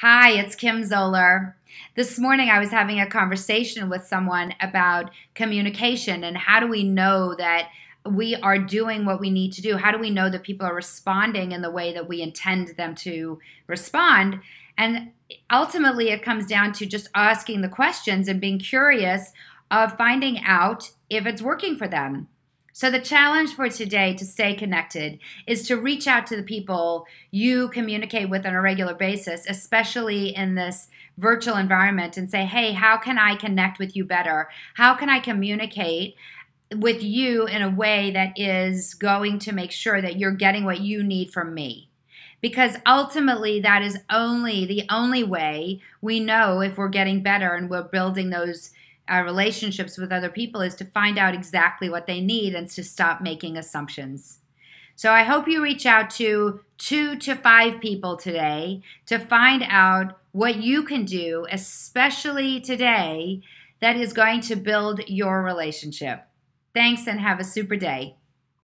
Hi, it's Kim Zoller. This morning I was having a conversation with someone about communication and how do we know that we are doing what we need to do? How do we know that people are responding in the way that we intend them to respond? And ultimately, it comes down to just asking the questions and being curious of finding out if it's working for them. So, the challenge for today to stay connected is to reach out to the people you communicate with on a regular basis, especially in this virtual environment, and say, hey, how can I connect with you better? How can I communicate? With you in a way that is going to make sure that you're getting what you need from me because ultimately that is only the only way we know if we're getting better and we're building those our relationships with other people is to find out exactly what they need and to stop making assumptions. So I hope you reach out to two to five people today to find out what you can do, especially today, that is going to build your relationship. Thanks and have a super day.